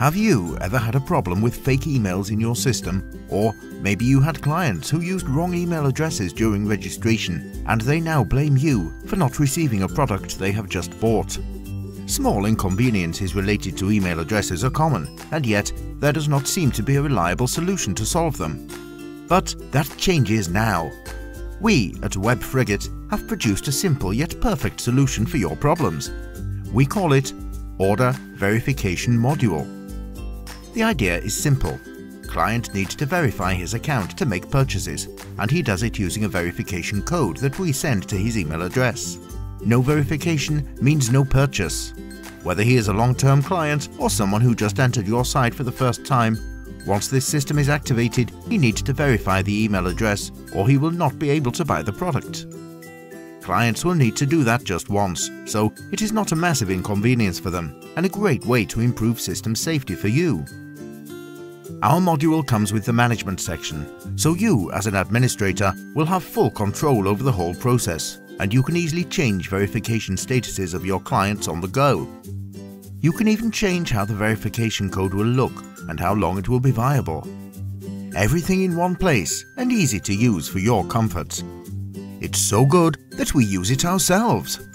Have you ever had a problem with fake emails in your system? Or maybe you had clients who used wrong email addresses during registration and they now blame you for not receiving a product they have just bought. Small inconveniences related to email addresses are common, and yet there does not seem to be a reliable solution to solve them. But that changes now. We at Web Frigate have produced a simple yet perfect solution for your problems. We call it Order Verification Module. The idea is simple. Client needs to verify his account to make purchases, and he does it using a verification code that we send to his email address. No verification means no purchase. Whether he is a long-term client or someone who just entered your site for the first time, once this system is activated, he needs to verify the email address or he will not be able to buy the product. Clients will need to do that just once, so it is not a massive inconvenience for them and a great way to improve system safety for you. Our module comes with the management section, so you as an administrator will have full control over the whole process and you can easily change verification statuses of your clients on the go. You can even change how the verification code will look and how long it will be viable. Everything in one place and easy to use for your comfort. It's so good that we use it ourselves.